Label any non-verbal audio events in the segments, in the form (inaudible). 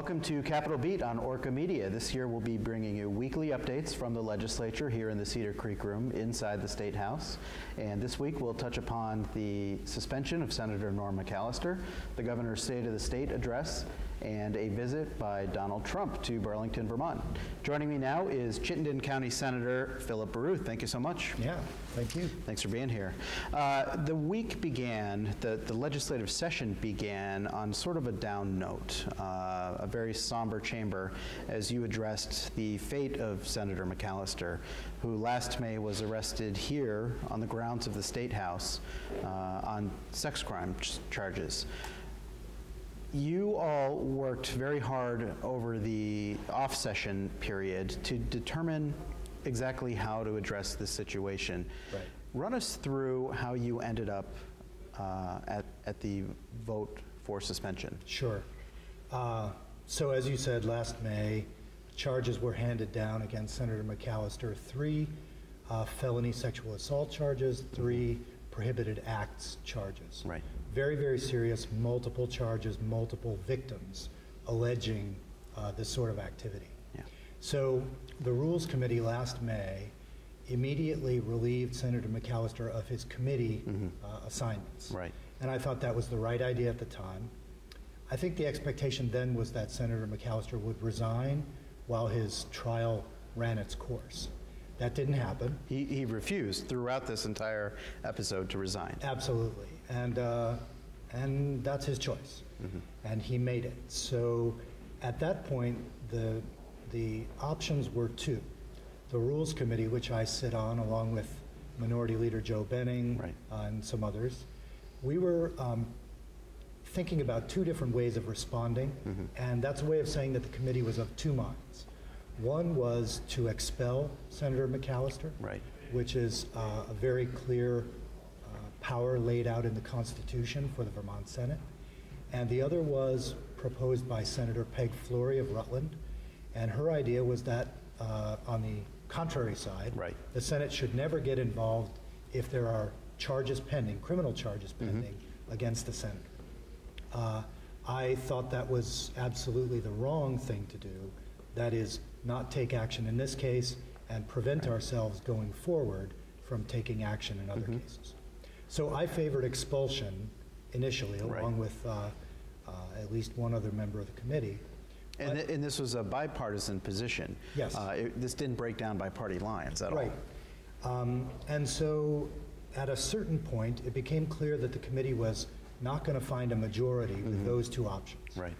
Welcome to Capitol Beat on Orca Media. This year we'll be bringing you weekly updates from the legislature here in the Cedar Creek Room inside the State House. And this week we'll touch upon the suspension of Senator Norm McAllister, the governor's State of the State address, and a visit by Donald Trump to Burlington, Vermont. Joining me now is Chittenden County Senator Philip Baruth. Thank you so much. Yeah, thank you. Thanks for being here. Uh, the week began, the, the legislative session began on sort of a down note, uh, a very somber chamber, as you addressed the fate of Senator McAllister, who last May was arrested here on the grounds of the State House uh, on sex crime ch- charges. You all worked very hard over the off-session period to determine exactly how to address this situation. Right. Run us through how you ended up uh, at, at the vote for suspension. Sure. Uh, So as you said, last May, charges were handed down against Senator McAllister, three uh, felony sexual assault charges, three prohibited acts charges. Right. Very, very serious, multiple charges, multiple victims alleging uh, this sort of activity. Yeah. So the Rules Committee last May immediately relieved Senator McAllister of his committee uh, assignments. Right. And I thought that was the right idea at the time. I think the expectation then was that Senator McAllister would resign while his trial ran its course. That didn't happen. He, he refused throughout this entire episode to resign. Absolutely. And, uh, and that's his choice. And he made it. So at that point, the, the options were two. The Rules Committee, which I sit on along with Minority Leader Joe Benning Right. uh, and some others, we were um, thinking about two different ways of responding. And that's a way of saying that the committee was of two minds. One was to expel Senator McAllister Right. which is uh, a very clear power laid out in the Constitution for the Vermont Senate. And the other was proposed by Senator Peg Flory of Rutland. And her idea was that, uh, on the contrary side, Right. the Senate should never get involved if there are charges pending, criminal charges pending, against the senator. Uh, I thought that was absolutely the wrong thing to do. That is, not take action in this case and prevent ourselves going forward from taking action in other cases. So I favored expulsion initially, Right. along with uh, uh, at least one other member of the committee. And, thi- and this was a bipartisan position. Yes. Uh, it- This didn't break down by party lines at all. Right. Um, And so, at a certain point, it became clear that the committee was not going to find a majority with those two options. Mm-hmm. Right.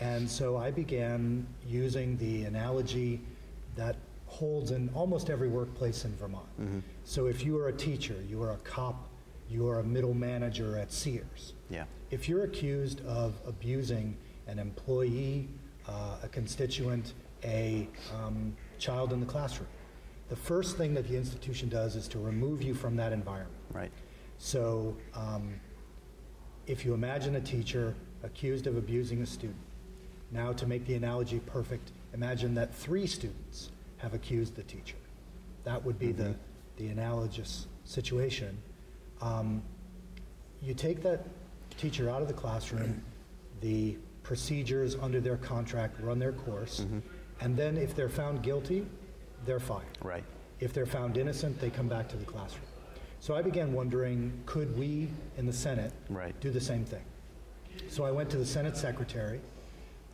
And so I began using the analogy that holds in almost every workplace in Vermont. Mm-hmm. So if you are a teacher, you are a cop, you are a middle manager at Sears. Yeah. If you're accused of abusing an employee, uh, a constituent, a um, child in the classroom, the first thing that the institution does is to remove you from that environment. Right. So um, if you imagine a teacher accused of abusing a student, now to make the analogy perfect, imagine that three students have accused the teacher. That would be the, the analogous situation. Um, you take that teacher out of the classroom, the procedures under their contract run their course, and then if they're found guilty, they're fired. Right. If they're found innocent, they come back to the classroom. So I began wondering, could we in the Senate Right. do the same thing? So I went to the Senate Secretary,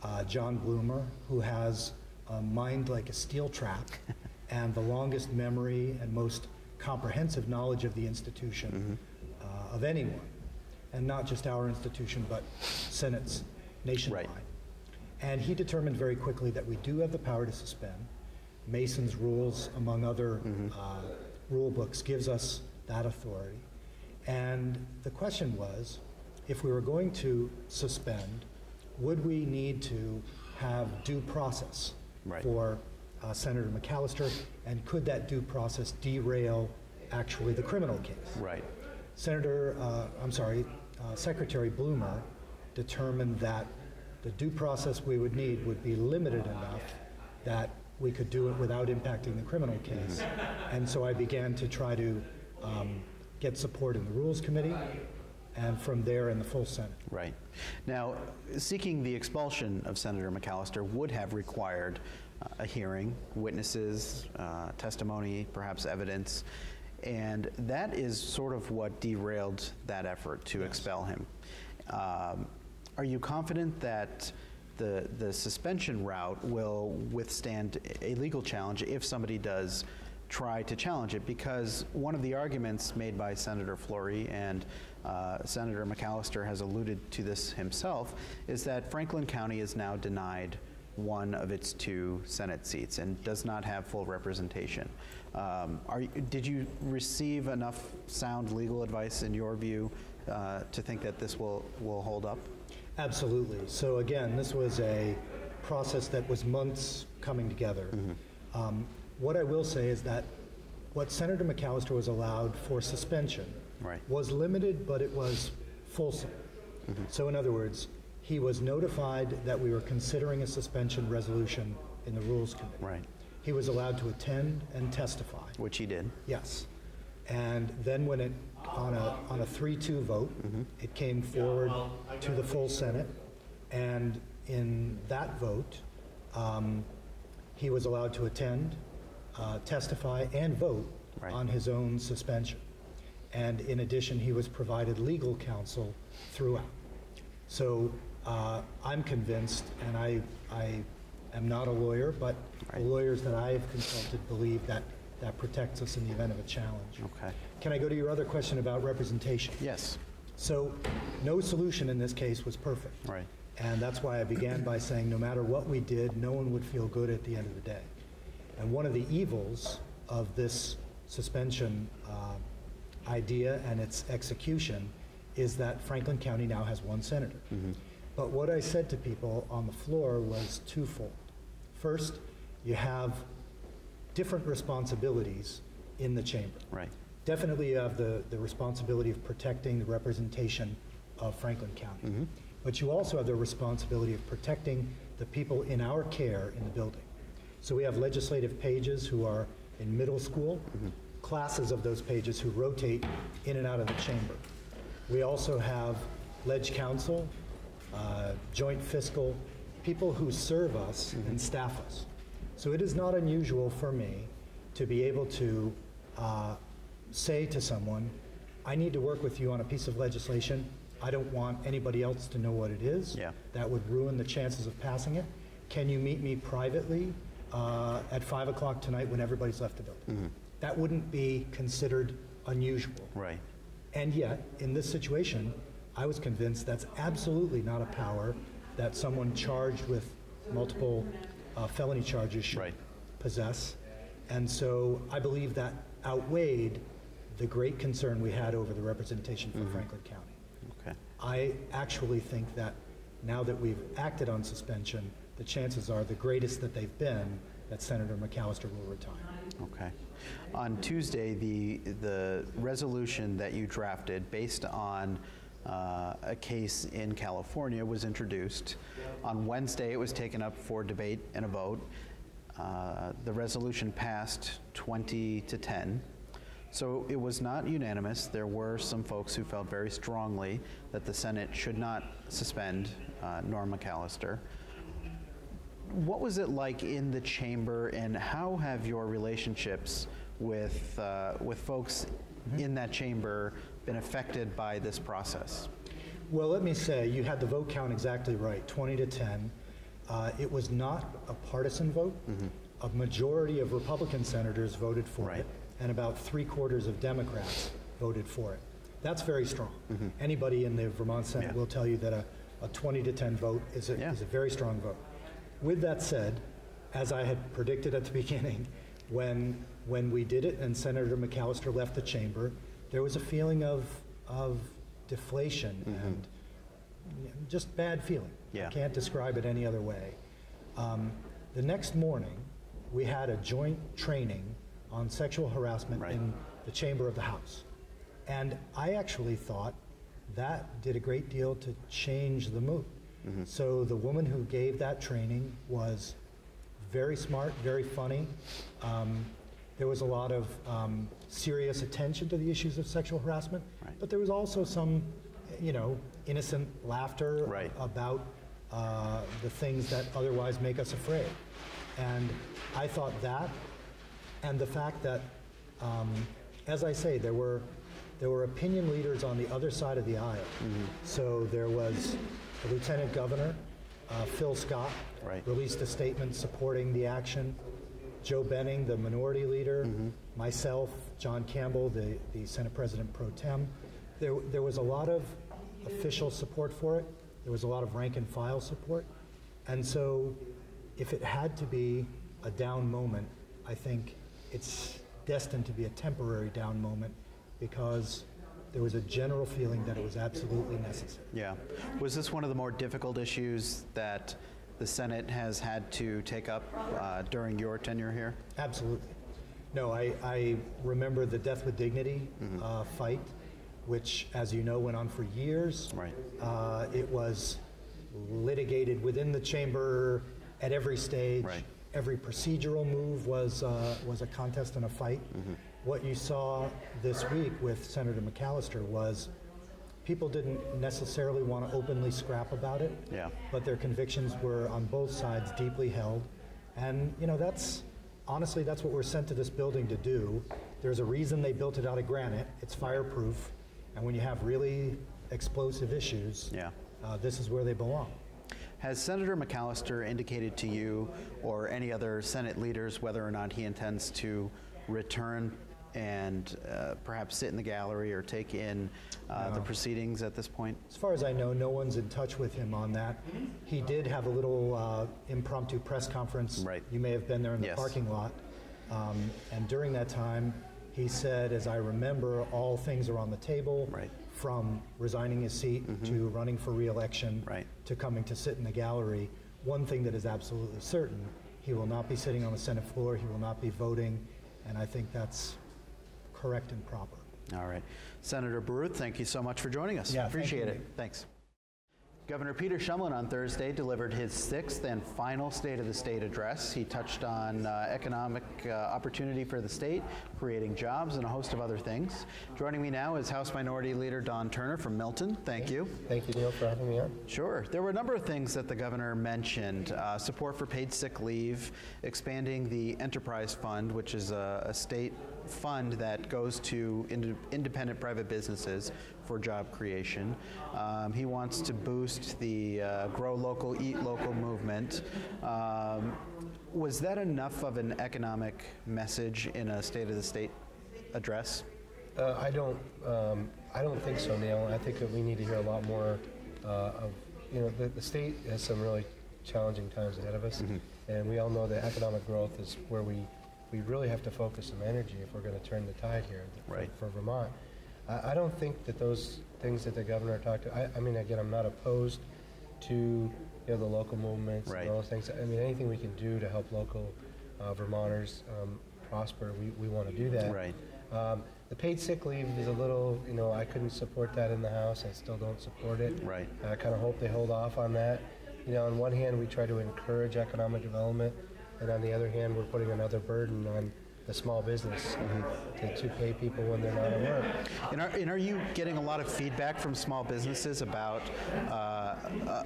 uh, John Bloomer, who has a mind like a steel trap (laughs) and the longest memory and most comprehensive knowledge of the institution uh, of anyone, and not just our institution, but Senate's nationwide. And he determined very quickly that we do have the power to suspend. Mason's rules, among other uh, rule books, gives us that authority. And the question was, if we were going to suspend, would we need to have due process Right. for uh, Senator McAllister, and could that due process derail actually the criminal case? Right. Senator, uh, I'm sorry, uh, Secretary Bloomer determined that the due process we would need would be limited enough that we could do it without impacting the criminal case. And so I began to try to um, get support in the Rules Committee and from there in the full Senate. Right. Now, seeking the expulsion of Senator McAllister would have required a hearing, witnesses, uh, testimony, perhaps evidence, and that is sort of what derailed that effort to expel him. Um, Are you confident that the, the suspension route will withstand a legal challenge if somebody does try to challenge it? Because one of the arguments made by Senator Flory and uh, Senator McAllister has alluded to this himself is that Franklin County is now denied one of its two Senate seats and does not have full representation. Um, are, you- did you receive enough sound legal advice, in your view, uh, to think that this will, will hold up? Absolutely. So again, this was a process that was months coming together. Um, What I will say is that what Senator McAllister was allowed for suspension Right. was limited, but it was fulsome. So in other words, he was notified that we were considering a suspension resolution in the Rules Committee. Right. He was allowed to attend and testify. Which he did. Yes. And then when it, on a, on a 3-2 vote, it came forward to the full Senate, and in that vote, um, he was allowed to attend, uh, testify, and vote Right. on his own suspension. And in addition, he was provided legal counsel throughout. So uh, I'm convinced, and I, I am not a lawyer, but the lawyers that I have consulted believe that that protects us in the event of a challenge. Okay. Can I go to your other question about representation? Yes. So no solution in this case was perfect. Right. And that's why I began by saying no matter what we did, no one would feel good at the end of the day. And one of the evils of this suspension uh, idea and its execution is that Franklin County now has one senator. But what I said to people on the floor was twofold. First, you have different responsibilities in the chamber. Right. Definitely you have the, the responsibility of protecting the representation of Franklin County. Mm-hmm. But you also have the responsibility of protecting the people in our care in the building. So we have legislative pages who are in middle school, mm-hmm. classes of those pages who rotate in and out of the chamber. We also have ledge counsel, uh, joint fiscal, people who serve us and staff us. So it is not unusual for me to be able to uh, say to someone, I need to work with you on a piece of legislation. I don't want anybody else to know what it is. Yeah. That would ruin the chances of passing it. Can you meet me privately uh, at 5 o'clock tonight when everybody's left the building? That wouldn't be considered unusual. Right. And yet, in this situation, I was convinced that's absolutely not a power that someone charged with multiple uh, felony charges should Right. possess. And so I believe that outweighed the great concern we had over the representation for Franklin County. Okay. I actually think that now that we've acted on suspension, the chances are the greatest that they've been that Senator McAllister will retire. Okay. On Tuesday, the, the resolution that you drafted based on uh, a case in California was introduced. On Wednesday, it was taken up for debate and a vote. Uh, The resolution passed 20 to 10. So it was not unanimous. There were some folks who felt very strongly that the Senate should not suspend uh, Norm McAllister. What was it like in the chamber, and how have your relationships with, uh, with folks in that chamber been affected by this process? Well, let me say, you had the vote count exactly right, 20 to 10. Uh, It was not a partisan vote. A majority of Republican senators voted for Right. it, and about three-quarters of Democrats voted for it. That's very strong. Anybody in the Vermont Senate Yeah. will tell you that a a 20 to 10 vote is a Yeah. is a very strong vote. With that said, as I had predicted at the (laughs) beginning, when, when we did it and Senator McAllister left the chamber, there was a feeling of, of deflation and just bad feeling. Yeah. I can't describe it any other way. Um, the next morning, we had a joint training on sexual harassment Right. in the chamber of the House. And I actually thought that did a great deal to change the mood. So the woman who gave that training was very smart, very funny. Um, there was a lot of um, serious attention to the issues of sexual harassment, Right. but there was also some you know, innocent laughter Right. about uh, the things that otherwise make us afraid. And I thought that, and the fact that, um, as I say, there were there were opinion leaders on the other side of the aisle. So there was the lieutenant governor, uh, Phil Scott, Right. released a statement supporting the action. Joe Benning, the minority leader, mm-hmm. myself, John Campbell, the, the Senate President pro tem. There, there was a lot of official support for it. There was a lot of rank and file support. And so, if it had to be a down moment, I think it's destined to be a temporary down moment because there was a general feeling that it was absolutely necessary. Yeah. Was this one of the more difficult issues that the Senate has had to take up uh, during your tenure here? Absolutely. No, I, I remember the Death with Dignity uh, fight, which, as you know, went on for years. Right. Uh, it was litigated within the chamber at every stage. Right. Every procedural move was, uh, was a contest and a fight. What you saw this week with Senator McAllister was people didn't necessarily want to openly scrap about it Yeah. but their convictions were on both sides deeply held. And, you know, that's honestly, that's what we're sent to this building to do. There's a reason they built it out of granite, it's fireproof. And when you have really explosive issues, Yeah. uh, this is where they belong. Has Senator McAllister indicated to you or any other Senate leaders whether or not he intends to return and uh, perhaps sit in the gallery or take in uh, the proceedings at this point? As far as I know, no one's in touch with him on that. He did have a little uh, impromptu press conference. Right. You may have been there in the Yes. parking lot. Um, and during that time, he said, as I remember, all things are on the table. Right. From resigning his seat to running for reelection Right. to coming to sit in the gallery. One thing that is absolutely certain he will not be sitting on the Senate floor, he will not be voting, and I think that's correct and proper. All right. Senator Baruth, thank you so much for joining us. Yeah, thank Appreciate you. it. Thanks. Governor Peter Shumlin on Thursday delivered his sixth and final State of the State address. He touched on uh, economic uh, opportunity for the state, creating jobs, and a host of other things. Joining me now is House Minority Leader Don Turner from Milton. Thank you. Thank you, Neal, for having me on. Sure. There were a number of things that the governor mentioned uh, support for paid sick leave, expanding the enterprise fund, which is a, a state fund that goes to ind- independent private businesses for job creation. Um, he wants to boost the uh, grow local, eat local movement. Um, was that enough of an economic message in a State of the State address? Uh, I don't, um, I don't think so, Neal. I think that we need to hear a lot more uh, of, you know, the, the state has some really challenging times ahead of us, and we all know that economic growth is where we, we really have to focus some energy if we're going to turn the tide here for, Right. for Vermont. I, I don't think that those things that the governor talked. I, I mean, again, I'm not opposed to you know the local movements Right. and those things. I mean, anything we can do to help local uh, Vermonters um, prosper, we, we want to do that. Right. Um, the paid sick leave is a little, you know, I couldn't support that in the House. I still don't support it. Right. I kind of hope they hold off on that. You know, on one hand, we try to encourage economic development, and on the other hand, we're putting another burden on the small business to, to pay people when they're not at work. And are, and are you getting a lot of feedback from small businesses about uh,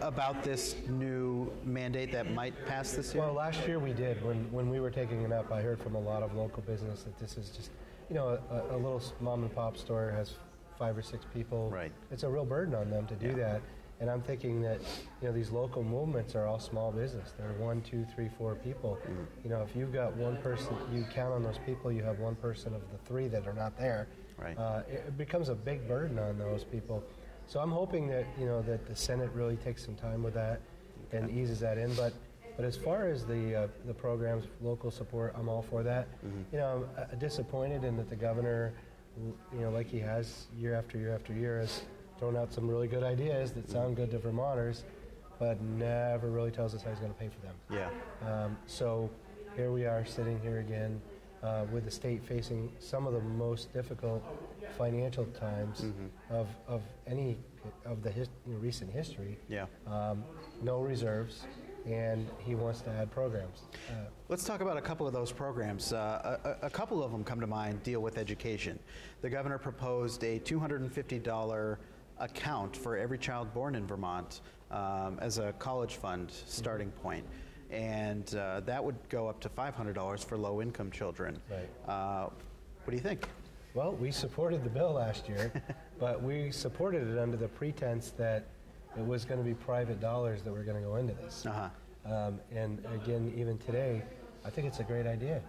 about this new mandate that might pass this year? Well, last year we did. When, when we were taking it up, I heard from a lot of local business that this is just, you know, a, a little mom and pop store has five or six people. Right. It's a real burden on them to do that. And I'm thinking that, you know, these local movements are all small business. They're one, two, three, four people. You know, if you've got one person, you count on those people, you have one person of the three that are not there. Right. Uh, it, it becomes a big burden on those people. So I'm hoping that, you know, that the Senate really takes some time with that and eases that in. But but as far as the uh, the programs, local support, I'm all for that. You know, I'm uh, disappointed in that the governor, you know, like he has year after year after year, has thrown out some really good ideas that sound good to Vermonters, but never really tells us how he's going to pay for them. yeah. Um, so here we are sitting here again uh, with the state facing some of the most difficult financial times Mm-hmm. of, of any of the his, you know, recent history. Yeah. Um, no reserves, and he wants to add programs. Uh, Let's talk about a couple of those programs. Uh, a, a couple of them come to mind deal with education. The governor proposed a $250 account for every child born in Vermont um, as a college fund starting point. And uh, that would go up to $500 for low income children. Right. Uh, what do you think? Well, we supported the bill last year, (laughs) but we supported it under the pretense that it was going to be private dollars that were going to go into this. Uh-huh. Um, and again, even today, I think it's a great idea.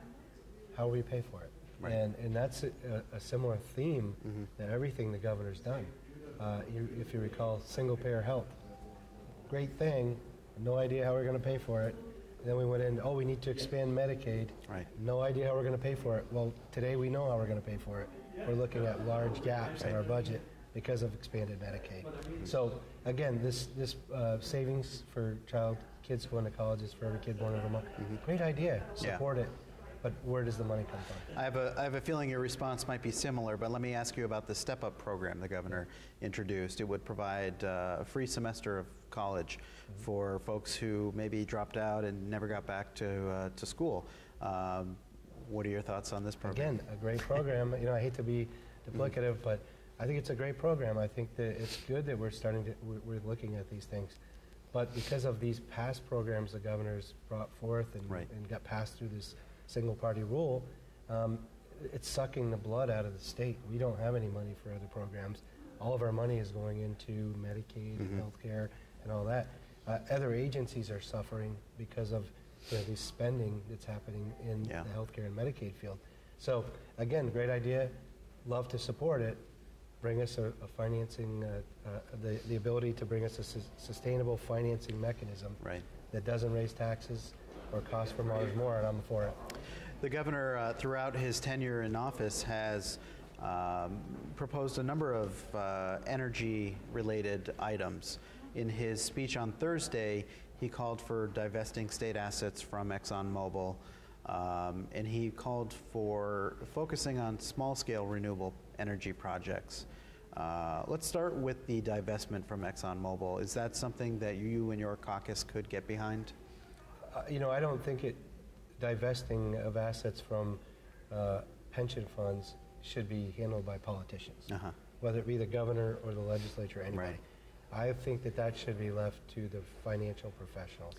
How will we pay for it? Right. And, and that's a, a similar theme that everything the governor's done. Uh, you, if you recall, single payer health. Great thing, no idea how we're going to pay for it. then we went in, oh, we need to expand Medicaid. Right. No idea how we're going to pay for it. Well, today we know how we're going to pay for it. We're looking at large gaps in our budget because of expanded Medicaid. So again, this this uh, savings for child kids going to college is for every kid born in Vermont, great idea. Yeah. Support it. But where does the money come from? I have, a, I have a feeling your response might be similar, but let me ask you about the Step Up program the governor introduced. It would provide uh, a free semester of college for folks who maybe dropped out and never got back to, uh, to school. Um, what are your thoughts on this program? Again, a great program. you know, I hate to be duplicative, but I think it's a great program. I think that it's good that we're starting to we're, we're looking at these things. But because of these past programs the governor's brought forth and, Right. and got passed through this single party rule, um, it's sucking the blood out of the state. We don't have any money for other programs. All of our money is going into Medicaid Mm-hmm. and healthcare and all that. Uh, other agencies are suffering because of you know, the spending that's happening in Yeah. the healthcare and Medicaid field. So again, great idea. Love to support it. Bring us a, a financing, uh, uh, the, the ability to bring us a sus- sustainable financing mechanism Right. that doesn't raise taxes or cost Vermonters more, and I'm for it. The governor, uh, throughout his tenure in office, has um, proposed a number of uh, energy related items. In his speech on Thursday, he called for divesting state assets from ExxonMobil, um, and he called for focusing on small scale renewable energy projects. Uh, let's start with the divestment from ExxonMobil. Is that something that you and your caucus could get behind? You know, I don't think it divesting of assets from uh, pension funds should be handled by politicians, Uh-huh. whether it be the governor or the legislature, anybody. Right. I think that that should be left to the financial professionals.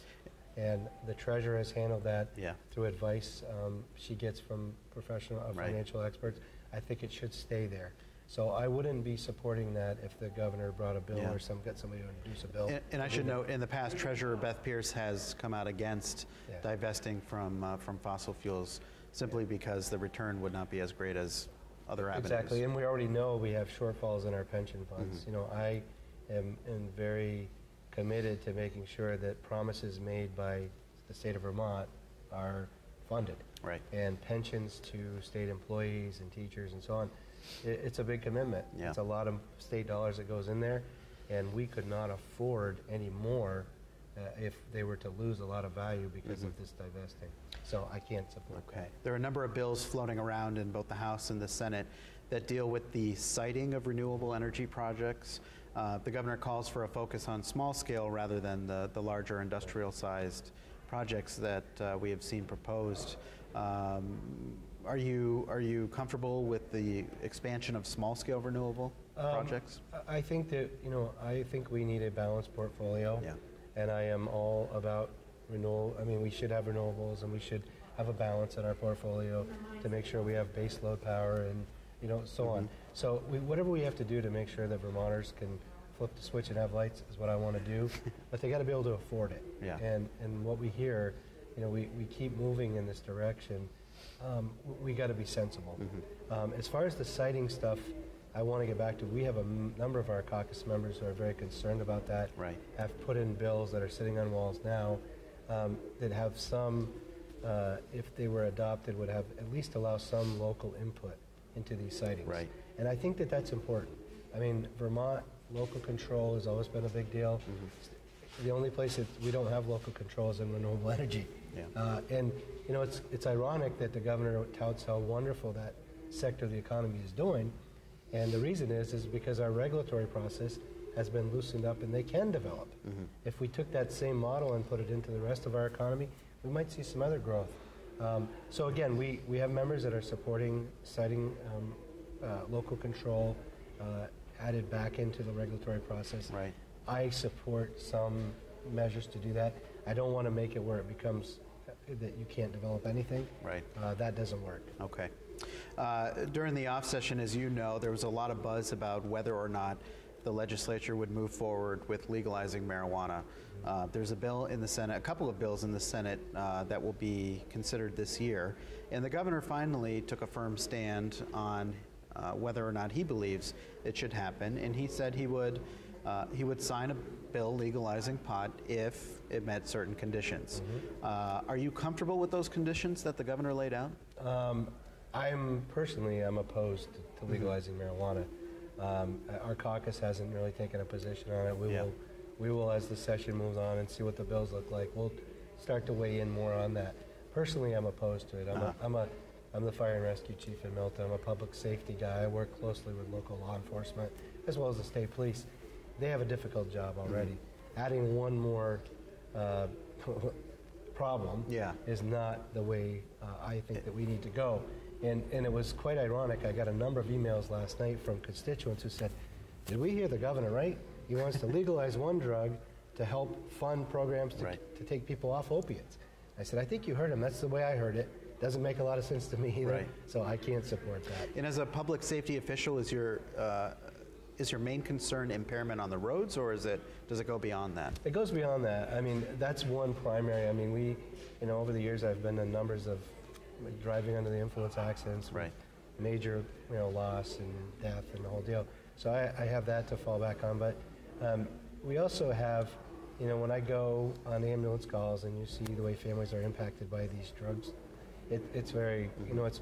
And the treasurer has handled that Yeah. through advice um, she gets from professional, uh, Right. financial experts. I think it should stay there. So I wouldn't be supporting that if the governor brought a bill Yeah. or some, got somebody to introduce a bill. And, and I should note, in the past, Treasurer Beth Pearce has come out against Yeah. divesting from, uh, from fossil fuels simply because the return would not be as great as other avenues. Exactly, and we already know we have shortfalls in our pension funds. Mm-hmm. You know, I am, am very committed to making sure that promises made by the state of Vermont are funded. Right. And pensions to state employees and teachers and so on. I it's a big commitment. Yeah. It's a lot of state dollars that goes in there, and we could not afford any more uh, if they were to lose a lot of value because of this divesting. So I can't support that. Mm-hmm. Okay. There are a number of bills floating around in both the House and the Senate that deal with the siting of renewable energy projects. Uh, the governor calls for a focus on small scale rather than the, the larger industrial sized projects that uh, we have seen proposed. Um, are you are you comfortable with the expansion of small scale renewable Um, projects? I- think that, you know, I think we need a balanced portfolio. Yeah. And I am all about renewal, I mean, we should have renewables and we should have a balance in our portfolio to make sure we have base load power and, you know, so Mm-hmm. on. So we, whatever we have to do to make sure that Vermonters can flip the switch and have lights is what I want to do. (laughs) But they got to be able to afford it. Yeah. And, and what we hear, you know, we, we keep moving in this direction. Um, we got to be sensible. Mm-hmm. Um, as far as the siting stuff, I want to get back to. We have a m- number of our caucus members who are very concerned about that. Right. Have put in bills that are sitting on walls now um, that have some, uh, if they were adopted, would have at least allow some local input into these sitings. Right. And I think that that's important. I mean, Vermont local control has always been a big deal. Mm-hmm. The only place that we don't have local control is in renewable energy. Yeah. Uh, and you know, it's it's ironic that the governor touts how wonderful that sector of the economy is doing, and the reason is is because our regulatory process has been loosened up and they can develop. If we took that same model and put it into the rest of our economy, we might see some other growth. Um, so again, we, we have members that are supporting siting um, uh, local control uh, added back into the regulatory process. Right. I support some measures to do that. I don't want to make it where it becomes uh, that you can't develop anything. Right. Uh, that doesn't work. Okay. Uh, During the off session, as you know, there was a lot of buzz about whether or not the legislature would move forward with legalizing marijuana. Uh, There's a bill in the Senate, a couple of bills in the Senate uh, that will be considered this year. And the governor finally took a firm stand on uh, whether or not he believes it should happen. And he said he would, uh, he would sign a bill legalizing pot if it met certain conditions. Uh, Are you comfortable with those conditions that the governor laid out? Um, I'm personally, I'm opposed to legalizing marijuana. Um, our caucus hasn't really taken a position on it. We Yeah. will, we will, as the session moves on and see what the bills look like, we'll start to weigh in more on that. Personally, I'm opposed to it. I'm, Uh-huh. a, I'm a, I'm the fire and rescue chief in Milton. I'm a public safety guy. I work closely with local law enforcement as well as the state police. They have a difficult job already. Adding one more uh, (laughs) problem Yeah. is not the way uh, I think that we need to go. And, and it was quite ironic. I got a number of emails last night from constituents who said, Did we hear the governor right? He wants to legalize one drug to help fund programs to, Right. to take people off opiates. I said, I think you heard him. That's the way I heard it. Doesn't make a lot of sense to me either. Right. So I can't support that. And as a public safety official, is your uh, is your main concern impairment on the roads, or is it does it go beyond that? It goes beyond that. I mean, that's one primary. I mean, we, you know, over the years, I've been in numbers of driving under the influence accidents, Right. Major, you know, loss and death and the whole deal. So I, I have that to fall back on. But um, we also have, you know, when I go on ambulance calls and you see the way families are impacted by these drugs, it, it's very, you know, it's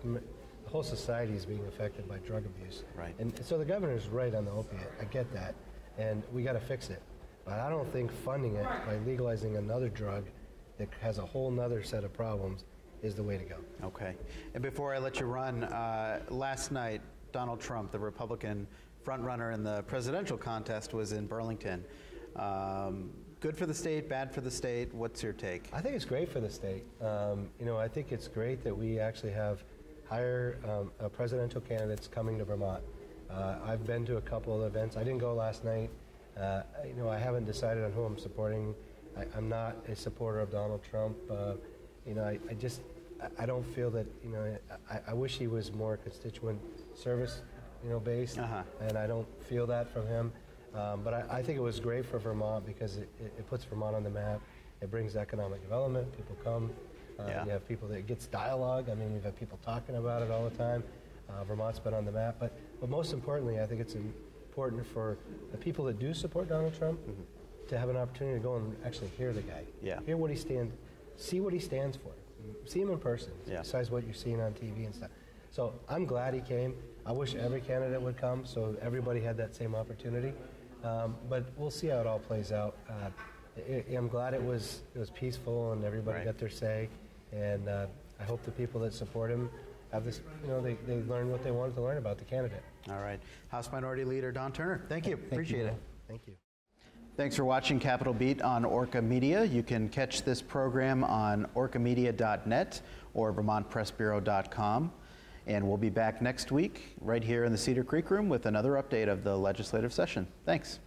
the whole society is being affected by drug abuse. Right. And so the governor's right on the opiate. I get that, and we got to fix it. But I don't think funding it by legalizing another drug that has a whole nother set of problems is the way to go. Okay. And before I let you run, uh, last night Donald Trump, the Republican frontrunner in the presidential contest, was in Burlington. Um, good for the state, bad for the state. What's your take? I think it's great for the state. Um, you know, I think it's great that we actually have higher um, presidential candidates coming to Vermont. Uh, I've been to a couple of events. I didn't go last night. Uh, you know, I haven't decided on who I'm supporting. I, I'm not a supporter of Donald Trump. Uh, you know, I, I just I- I don't feel that. You know, I, I wish he was more constituent service, you know, based, Uh-huh. and I don't feel that from him. Um, but I, I think it was great for Vermont because it, it, it puts Vermont on the map. It brings economic development. People come. Uh, Yeah. You have people that it gets dialogue. I mean, we've had people talking about it all the time. Uh, Vermont's been on the map, but but most importantly, I think it's important for the people that do support Donald Trump to have an opportunity to go and actually hear the guy. Mm-hmm. Yeah. Hear what he stands, see what he stands for, see him in person. Yeah. Besides what you're seeing on TV and stuff. So I'm glad he came. I wish every candidate would come so everybody had that same opportunity. Um, but we'll see how it all plays out. Uh, I'm glad it was it was peaceful and everybody Right. got their say. And uh, I hope the people that support him have this. You know, they, they learn what they wanted to learn about the candidate. All right. House Minority Leader Don Turner, thank you. Thank Appreciate you, it. Thank you. Thanks for watching Capitol Beat on Orca Media. You can catch this program on orcamedia.net or vermontpressbureau.com. And we'll be back next week right here in the Cedar Creek Room with another update of the legislative session. Thanks.